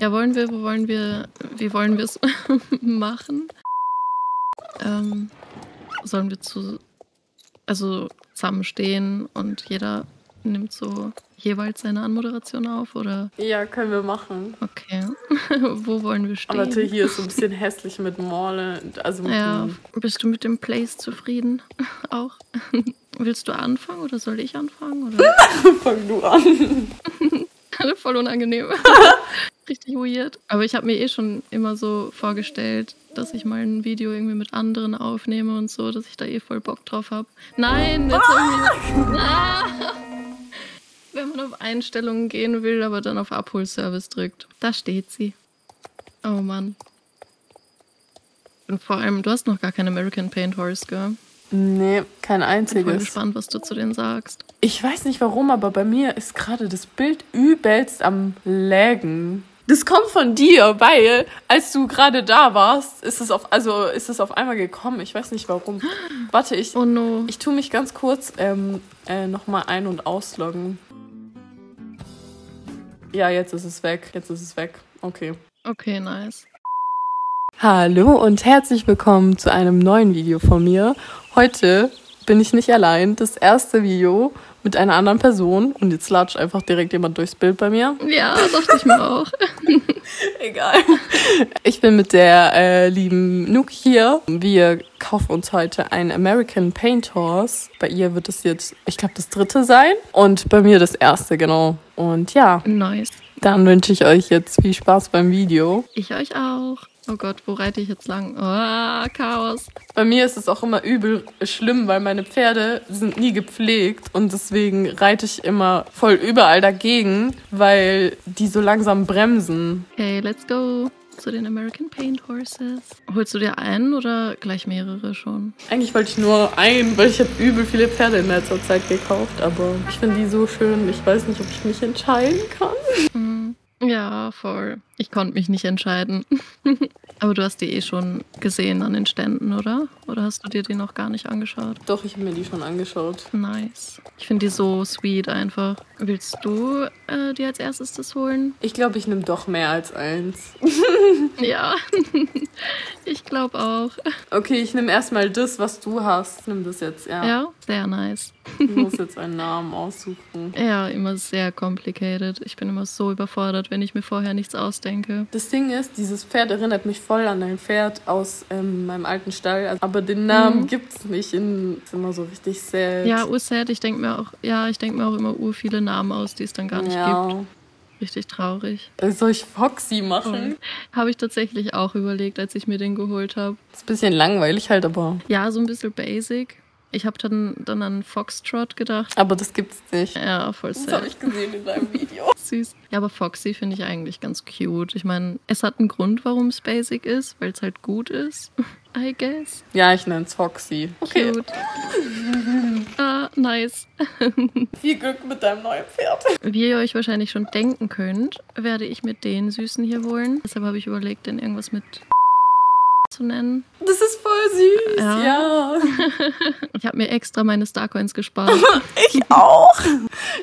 Ja, wollen wir, wo wollen wir, wie wollen wir es machen? Ähm, sollen wir zu, also zusammenstehen und jeder nimmt so jeweils seine Anmoderation auf oder? Ja, können wir machen. Okay. wo wollen wir stehen? Aber hier ist so ein bisschen hässlich mit Male. Also mit ja, bist du mit dem Place zufrieden? Auch? Willst du anfangen oder soll ich anfangen? Oder? Fang du an. Voll unangenehm. Richtig weird. Aber ich habe mir eh schon immer so vorgestellt, dass ich mal ein Video irgendwie mit anderen aufnehme und so, dass ich da eh voll Bock drauf habe. Nein, jetzt irgendwie. Ah! Wenn man auf Einstellungen gehen will, aber dann auf Abholservice drückt. Da steht sie. Oh Mann. Und vor allem, du hast noch gar kein American Paint Horse, gell? Nee, kein einziges. Ich bin gespannt, was du zu denen sagst. Ich weiß nicht warum, aber bei mir ist gerade das Bild übelst am Lägen. Das kommt von dir, weil als du gerade da warst, ist es auf also ist es auf einmal gekommen. Ich weiß nicht warum. Warte, ich oh no. ich tue mich ganz kurz ähm, äh, noch mal ein und ausloggen. Ja, jetzt ist es weg. Jetzt ist es weg. Okay. Okay, nice. Hallo und herzlich willkommen zu einem neuen Video von mir. Heute bin ich nicht allein. Das erste Video mit einer anderen Person und jetzt latscht einfach direkt jemand durchs Bild bei mir. Ja, dachte ich mir auch. Egal. Ich bin mit der äh, lieben Nuke hier. Wir kaufen uns heute ein American Paint Horse. Bei ihr wird es jetzt, ich glaube, das dritte sein und bei mir das erste, genau. Und ja. Nice. Dann wünsche ich euch jetzt viel Spaß beim Video. Ich euch auch. Oh Gott, wo reite ich jetzt lang? Oh, Chaos. Bei mir ist es auch immer übel schlimm, weil meine Pferde sind nie gepflegt und deswegen reite ich immer voll überall dagegen, weil die so langsam bremsen. Okay, let's go zu den American Paint Horses. Holst du dir einen oder gleich mehrere schon? Eigentlich wollte ich nur einen, weil ich habe übel viele Pferde in letzter Zeit gekauft, aber ich finde die so schön, ich weiß nicht, ob ich mich entscheiden kann. Ja, voll. Ich konnte mich nicht entscheiden. Aber du hast die eh schon gesehen an den Ständen, oder? Oder hast du dir die noch gar nicht angeschaut? Doch, ich habe mir die schon angeschaut. Nice. Ich finde die so sweet einfach. Willst du äh, dir als erstes das holen? Ich glaube, ich nehme doch mehr als eins. ja, ich glaube auch. Okay, ich nehme erstmal das, was du hast. Nimm das jetzt, ja. Ja, sehr nice. Ich muss jetzt einen Namen aussuchen. Ja, immer sehr complicated. Ich bin immer so überfordert, wenn ich mir vorher nichts ausdenke. Das Ding ist, dieses Pferd erinnert mich voll an ein Pferd aus ähm, meinem alten Stall. Aber den Namen mhm. gibt es nicht. In, ist immer so richtig sad. Ja, urset. Ich denke mir auch, ja, ich denke mir auch immer ur viele Namen aus, die es dann gar nicht ja. gibt. Richtig traurig. Soll ich Foxy machen? Habe ich tatsächlich auch überlegt, als ich mir den geholt habe. Ist ein bisschen langweilig halt, aber. Ja, so ein bisschen basic. Ich habe dann, dann an Foxtrot gedacht. Aber das gibt's nicht. Ja, voll sad. Das habe ich gesehen in deinem Video. Süß. Ja, aber Foxy finde ich eigentlich ganz cute. Ich meine, es hat einen Grund, warum es basic ist, weil es halt gut ist. I guess. Ja, ich nenne es Foxy. Okay. Cute. ah, nice. Viel Glück mit deinem neuen Pferd. Wie ihr euch wahrscheinlich schon denken könnt, werde ich mit den Süßen hier holen. Deshalb habe ich überlegt, den irgendwas mit zu nennen. Das ist voll süß, ja. ja. ich habe mir extra meine Starcoins gespart. ich auch.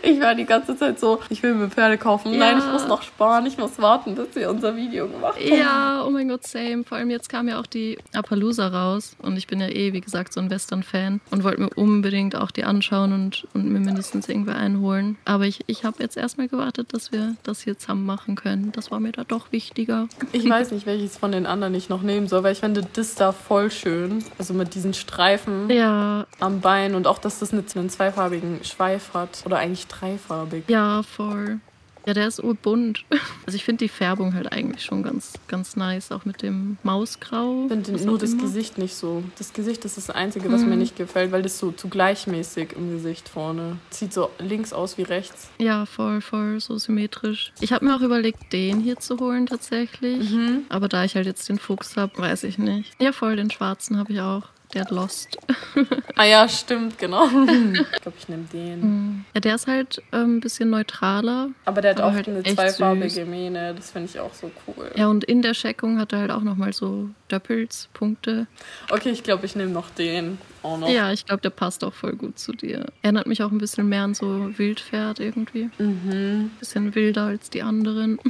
Ich war die ganze Zeit so, ich will mir Pferde kaufen. Ja. Nein, ich muss noch sparen, ich muss warten, bis wir unser Video gemacht haben. Ja, oh mein Gott, same. Vor allem jetzt kam ja auch die Appaloosa raus und ich bin ja eh, wie gesagt, so ein Western-Fan und wollte mir unbedingt auch die anschauen und, und mir mindestens irgendwie einholen. Aber ich, ich habe jetzt erstmal gewartet, dass wir das hier zusammen machen können. Das war mir da doch wichtiger. Ich weiß nicht, welches von den anderen ich noch nehmen soll, weil ich finde das da voll schön. Also mit diesen Streifen ja. am Bein und auch, dass das einen zweifarbigen Schweif hat. Oder eigentlich dreifarbig. Ja, voll. Ja, der ist urbunt. Also ich finde die Färbung halt eigentlich schon ganz, ganz nice, auch mit dem Mausgrau. Ich finde nur das immer. Gesicht nicht so. Das Gesicht ist das Einzige, was mhm. mir nicht gefällt, weil das so zu gleichmäßig im Gesicht vorne. Sieht so links aus wie rechts. Ja, voll, voll, so symmetrisch. Ich habe mir auch überlegt, den hier zu holen tatsächlich. Mhm. Aber da ich halt jetzt den Fuchs habe, weiß ich nicht. Ja, voll, den schwarzen habe ich auch. Der Lost. ah ja, stimmt, genau. ich glaube, ich nehme den. Ja, der ist halt ähm, ein bisschen neutraler. Aber der hat Aber auch halt eine zweifarbige. Mähne. Das finde ich auch so cool. Ja, und in der Scheckung hat er halt auch nochmal so Doppelspunkte. Okay, ich glaube, ich nehme noch den auch noch. Ja, ich glaube, der passt auch voll gut zu dir. Erinnert mich auch ein bisschen mehr an so Wildpferd irgendwie. Mhm. Bisschen wilder als die anderen.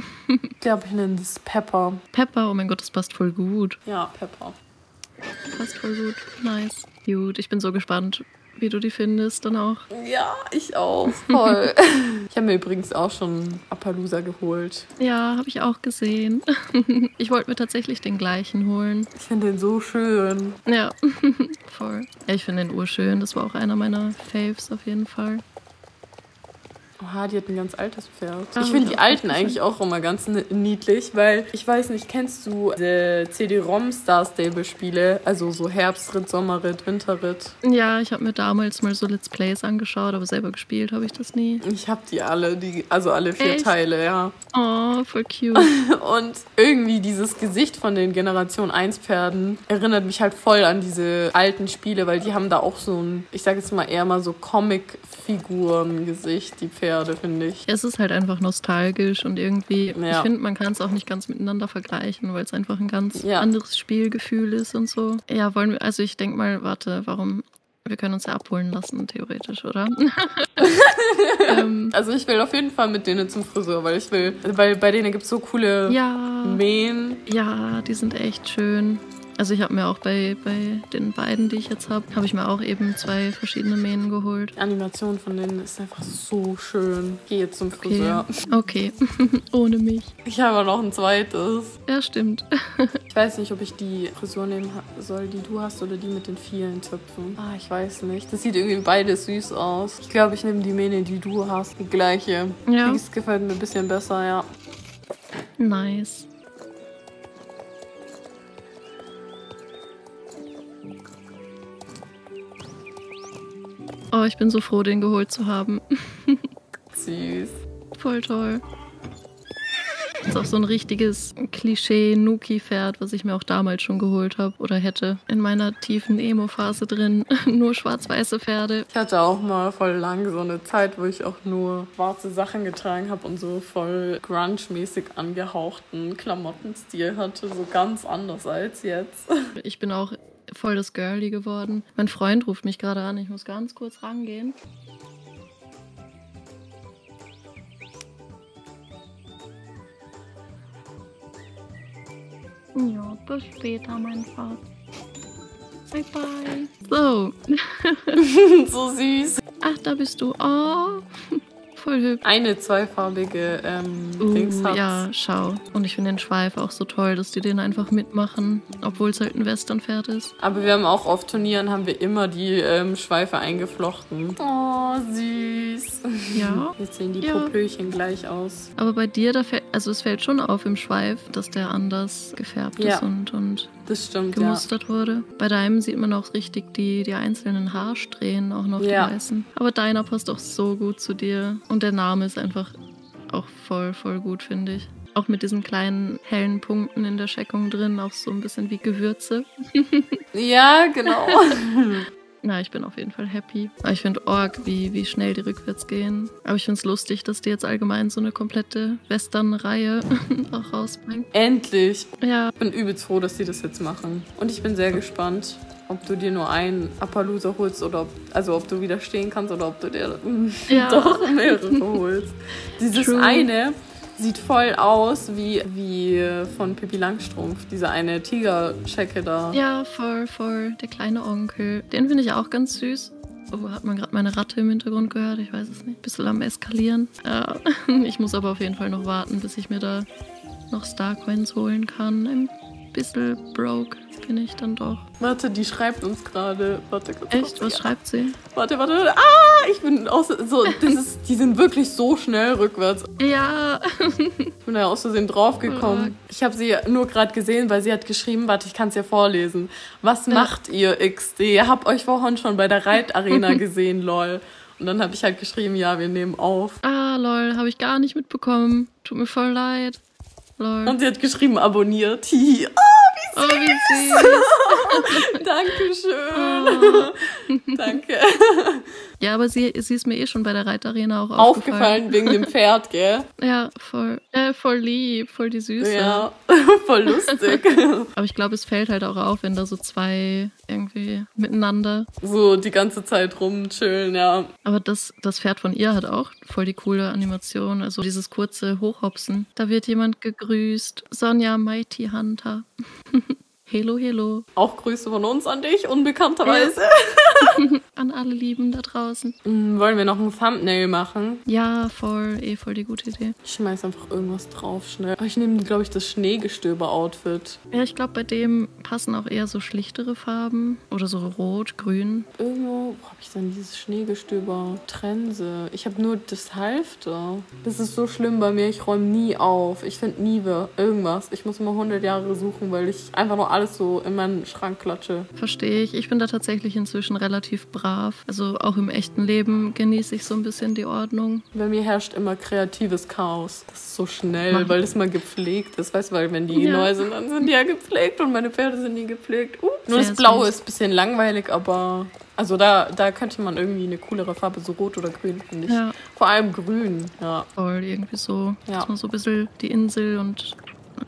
Ich glaube, ich nenne das Pepper. Pepper, oh mein Gott, das passt voll gut. Ja, Pepper. Passt voll gut. Nice. Gut, ich bin so gespannt, wie du die findest dann auch. Ja, ich auch. Voll. ich habe mir übrigens auch schon Appaloosa geholt. Ja, habe ich auch gesehen. Ich wollte mir tatsächlich den gleichen holen. Ich finde den so schön. Ja, voll. Ja, ich finde den urschön. Das war auch einer meiner Faves auf jeden Fall. Oha, die hat ein ganz altes Pferd. Ah, ich finde die alten eigentlich auch immer ganz ni- niedlich, weil ich weiß nicht, kennst du die CD-ROM Star Stable Spiele? Also so Herbstritt, Sommerritt, Winterritt. Ja, ich habe mir damals mal so Let's Plays angeschaut, aber selber gespielt habe ich das nie. Ich habe die alle, die, also alle vier Echt? Teile, ja. Oh, voll cute. Und irgendwie dieses Gesicht von den Generation 1 Pferden erinnert mich halt voll an diese alten Spiele, weil die haben da auch so ein, ich sage jetzt mal eher mal so Comic-Figuren-Gesicht, die Pferde, finde ich. Es ist halt einfach nostalgisch und irgendwie, ich Ja. finde, man kann es auch nicht ganz miteinander vergleichen, weil es einfach ein ganz Ja. anderes Spielgefühl ist und so. Ja, wollen wir, also ich denke mal, warte, warum, wir können uns ja abholen lassen, theoretisch, oder? ähm, Also ich will auf jeden Fall mit denen zum Friseur, weil ich will, weil bei denen gibt es so coole ja, Mähen. ja, die sind echt schön. Also ich habe mir auch bei, bei den beiden, die ich jetzt habe, habe ich mir auch eben zwei verschiedene Mähen geholt. Die Animation von denen ist einfach so schön. Geh jetzt zum Okay, Friseur. okay. ohne mich. Ich habe noch ein zweites. Ja, stimmt. Ich weiß nicht, ob ich die Frisur nehmen soll, die du hast, oder die mit den vielen Zöpfen. Ah, ich weiß nicht. Das sieht irgendwie beide süß aus. Ich glaube, ich nehme die Mähne, die du hast. Die gleiche. Ja. Die gefällt mir ein bisschen besser, ja. Nice. Oh, ich bin so froh, den geholt zu haben. Süß. Voll toll. Ist auch so ein richtiges Klischee-Nuki-Pferd, was ich mir auch damals schon geholt habe oder hätte. In meiner tiefen Emo-Phase drin. Nur schwarz-weiße Pferde. Ich hatte auch mal voll lang so eine Zeit, wo ich auch nur schwarze Sachen getragen habe und so voll grunge-mäßig angehauchten Klamottenstil hatte. So ganz anders als jetzt. Ich bin auch voll das Girly geworden. Mein Freund ruft mich gerade an. Ich muss ganz kurz rangehen. Ja, bis später, mein Schatz. Bye bye. So. so süß. Ach, da bist du. Oh. Voll hübsch. Eine zweifarbige ähm, Uh, Dings hat. ja, schau. Und ich finde den Schweif auch so toll, dass die den einfach mitmachen, obwohl es halt ein Westernpferd ist. Aber wir haben auch auf Turnieren haben wir immer die ähm, Schweife eingeflochten. Oh, süß. Ja. Jetzt sehen die Ja. Popöchen gleich aus. Aber bei dir, da fällt, also es fällt schon auf im Schweif, dass der anders gefärbt Ja. ist und, und Das stimmt, gemustert wurde. Bei deinem sieht man auch richtig die, die einzelnen Haarsträhnen, auch noch Ja. die weißen. Aber deiner passt auch so gut zu dir. Und der Name ist einfach auch voll, voll gut, finde ich. Auch mit diesen kleinen hellen Punkten in der Scheckung drin, auch so ein bisschen wie Gewürze. ja. Ja, genau. Na, ich bin auf jeden Fall happy. Ich finde Org, wie, wie schnell die rückwärts gehen. Aber ich finde es lustig, dass die jetzt allgemein so eine komplette Western-Reihe auch rausbringen. Endlich. Ja, Ich bin übelst froh, dass sie das jetzt machen. Und ich bin sehr gespannt, ob du dir nur einen Appaloosa holst oder ob, also ob du widerstehen kannst oder ob du dir mm, Ja. doch mehrere holst. Dieses True. eine sieht voll aus wie, wie von Pippi Langstrumpf, diese eine Tigerschecke da. ja, voll, voll. Der kleine Onkel. Den finde ich auch ganz süß. Oh, hat man gerade meine Ratte im Hintergrund gehört? Ich weiß es nicht. Bisschen am Eskalieren. Ja. Ich muss aber auf jeden Fall noch warten, bis ich mir da noch Starcoins holen kann. Bisschen broke bin ich dann doch. Warte, die schreibt uns gerade. Warte, kurz. Echt? Was Ja. schreibt sie? Warte, warte. Ah, ich bin aus so, das ist, die sind wirklich so schnell rückwärts. Ja. Ich bin da aus Versehen draufgekommen. Ich habe sie nur gerade gesehen, weil sie hat geschrieben, warte, ich kann es ja vorlesen. Was Ja. macht ihr XD? Ihr habt euch vorhin schon bei der Reitarena gesehen, lol. Und dann habe ich halt geschrieben, ja, wir nehmen auf. Ah, lol, habe ich gar nicht mitbekommen. Tut mir voll leid. Lol. Und sie hat geschrieben, abonniert. Hihi. Oh, wie Oh, wie süß. Dankeschön. Danke. Ja, aber sie, sie ist mir eh schon bei der Reitarena auch Aufgefallen aufgefallen. wegen dem Pferd, gell? Ja, voll, äh, voll lieb, voll die Süße. Ja, voll lustig. Aber ich glaube, es fällt halt auch auf, wenn da so zwei irgendwie miteinander. So die ganze Zeit rumchillen, ja. Aber das, das Pferd von ihr hat auch voll die coole Animation. Also dieses kurze Hochhopsen. Da wird jemand gegrüßt. Sonja Mighty Hunter. Hello, hello. Auch Grüße von uns an dich, unbekannterweise. An alle Lieben da draußen. Mm, Wollen wir noch ein Thumbnail machen? Ja, voll, eh voll die gute Idee. Ich schmeiß einfach irgendwas drauf schnell. Ich nehme, glaube ich, das Schneegestöber-Outfit. Ja, ich glaube, bei dem passen auch eher so schlichtere Farben. Oder so rot, grün. Irgendwo, wo habe ich denn dieses Schneegestöber? Trense. Ich habe nur das Hälfte. Das ist so schlimm bei mir. Ich räume nie auf. Ich finde nie irgendwas. Ich muss immer 100 Jahre suchen, weil ich einfach nur alles so in meinen Schrank klatsche. Verstehe ich. Ich bin da tatsächlich inzwischen relativ brav. Also auch im echten Leben genieße ich so ein bisschen die Ordnung. Bei mir herrscht immer kreatives Chaos. Das ist so schnell, Mann. weil das mal gepflegt ist. Weißt du, weil wenn die Ja. neu sind, dann sind die ja gepflegt und meine Pferde sind nie gepflegt. Uh, nur das Blaue ist ein bisschen langweilig, aber also da, da könnte man irgendwie eine coolere Farbe, so rot oder grün, finde ich. Ja, Vor allem grün, ja. voll irgendwie so. Ja. Dass man so ein bisschen die Insel und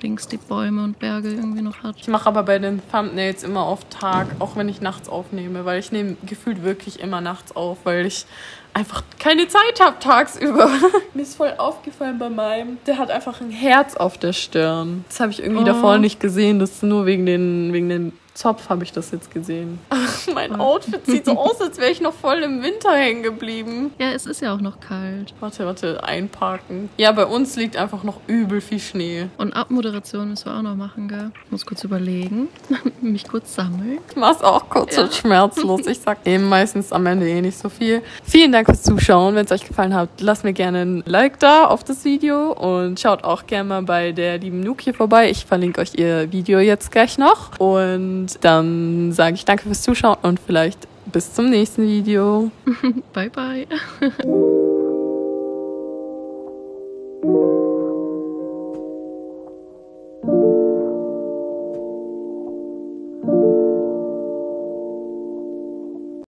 links die Bäume und Berge irgendwie noch hat. Ich mache aber bei den Thumbnails immer auf Tag, auch wenn ich nachts aufnehme, weil ich nehme gefühlt wirklich immer nachts auf, weil ich einfach keine Zeit habe tagsüber. Mir ist voll aufgefallen bei meinem, der hat einfach ein Herz auf der Stirn. Das habe ich irgendwie Oh. davor nicht gesehen, das ist nur wegen den wegen dem Zopf habe ich das jetzt gesehen. mein Outfit sieht so aus, als wäre ich noch voll im Winter hängen geblieben. Ja, es ist ja auch noch kalt. Warte, warte, einparken. Ja, bei uns liegt einfach noch übel viel Schnee. Und Abmoderation müssen wir auch noch machen, gell? Ich muss kurz überlegen. Mich kurz sammeln. Ich mach's auch kurz Ja. und schmerzlos. Ich sag eben meistens am Ende eh nicht so viel. Vielen Dank fürs Zuschauen. Wenn es euch gefallen hat, lasst mir gerne ein Like da auf das Video und schaut auch gerne mal bei der lieben Nuke hier vorbei. Ich verlinke euch ihr Video jetzt gleich noch. Und dann sage ich danke fürs Zuschauen und vielleicht bis zum nächsten Video. Bye, bye.